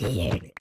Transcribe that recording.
Yeah.